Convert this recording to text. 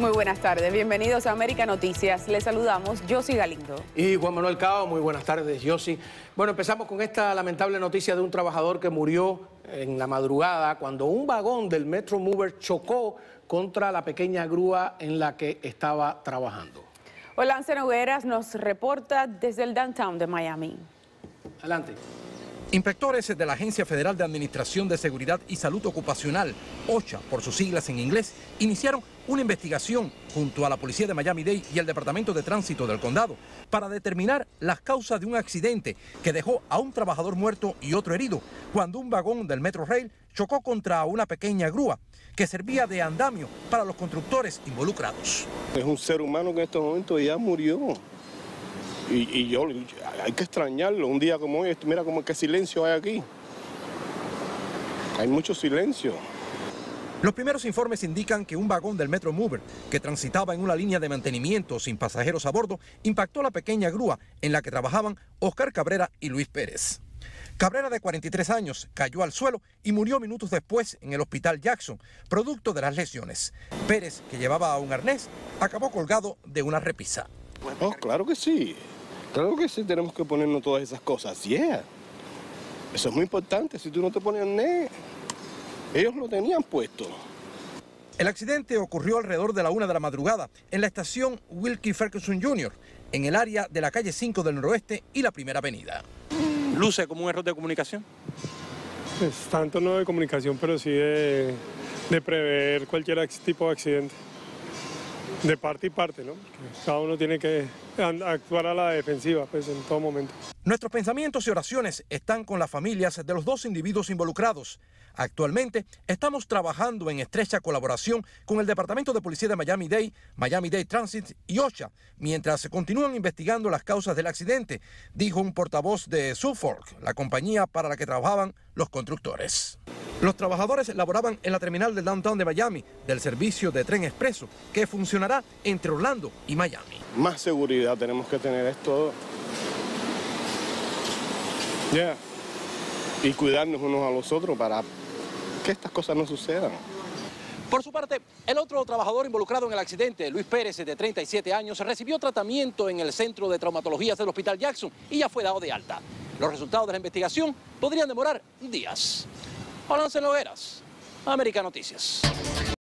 Muy buenas tardes, bienvenidos a América Noticias. Les saludamos, Josi Galindo. Y Juan Manuel Cao, muy buenas tardes, Josi. Bueno, empezamos con esta lamentable noticia de un trabajador que murió en la madrugada cuando un vagón del Metro Mover chocó contra la pequeña grúa en la que estaba trabajando. Olance Nogueras nos reporta desde el downtown de Miami. Adelante. Inspectores de la Agencia Federal de Administración de Seguridad y Salud Ocupacional, OSHA por sus siglas en inglés, iniciaron una investigación junto a la Policía de Miami-Dade y el Departamento de Tránsito del Condado para determinar las causas de un accidente que dejó a un trabajador muerto y otro herido cuando un vagón del Metro Rail chocó contra una pequeña grúa que servía de andamio para los constructores involucrados. Es un ser humano que en estos momentos ya murió. Y, yo, hay que extrañarlo. Un día como hoy, mira como qué silencio hay aquí. Hay mucho silencio. Los primeros informes indican que un vagón del Metro Mover, que transitaba en una línea de mantenimiento sin pasajeros a bordo, impactó la pequeña grúa en la que trabajaban Oscar Cabrera y Luis Pérez. Cabrera, de 43 años, cayó al suelo y murió minutos después en el hospital Jackson, producto de las lesiones. Pérez, que llevaba un arnés, acabó colgado de una repisa. Oh, claro que sí. Claro que sí, tenemos que ponernos todas esas cosas. Yeah. Eso es muy importante. Si tú no te pones ellos lo tenían puesto. El accidente ocurrió alrededor de la una de la madrugada en la estación Wilkie Ferguson Jr., en el área de la calle 5 del noroeste y la primera avenida. ¿Luce como un error de comunicación? Pues tanto no de comunicación, pero sí de, de prever cualquier tipo de accidente de parte y parte, ¿no? Cada uno tiene que actuar a la defensiva, pues, en todo momento. Nuestros pensamientos y oraciones están con las familias de los dos individuos involucrados. Actualmente estamos trabajando en estrecha colaboración con el Departamento de Policía de Miami-Dade, Miami-Dade Transit y OSHA, mientras se continúan investigando las causas del accidente, dijo un portavoz de Suffolk, la compañía para la que trabajaban los constructores. Los trabajadores laboraban en la terminal del downtown de Miami del servicio de tren expreso que funcionará entre Orlando y Miami. Más seguridad tenemos que tener esto. Ya. Y cuidarnos unos a los otros para que estas cosas no sucedan. Por su parte, el otro trabajador involucrado en el accidente, Luis Pérez, de 37 años, recibió tratamiento en el Centro de Traumatologías del Hospital Jackson y ya fue dado de alta. Los resultados de la investigación podrían demorar días. Balance Nogueras, América Noticias.